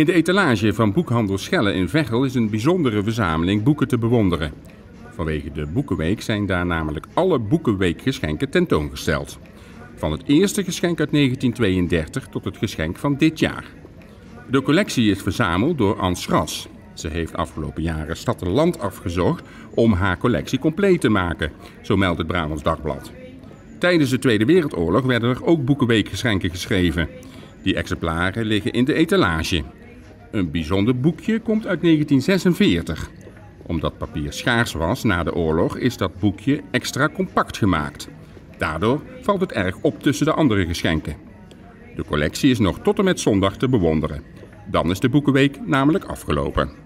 In de etalage van boekhandel Schelle in Veghel is een bijzondere verzameling boeken te bewonderen. Vanwege de Boekenweek zijn daar namelijk alle Boekenweekgeschenken tentoongesteld. Van het eerste geschenk uit 1932 tot het geschenk van dit jaar. De collectie is verzameld door Ans Schras. Ze heeft afgelopen jaren stad en land afgezocht om haar collectie compleet te maken, zo meldt het Brabants Dagblad. Tijdens de Tweede Wereldoorlog werden er ook Boekenweekgeschenken geschreven. Die exemplaren liggen in de etalage. Een bijzonder boekje komt uit 1946. Omdat papier schaars was na de oorlog, is dat boekje extra compact gemaakt. Daardoor valt het erg op tussen de andere geschenken. De collectie is nog tot en met zondag te bewonderen. Dan is de Boekenweek namelijk afgelopen.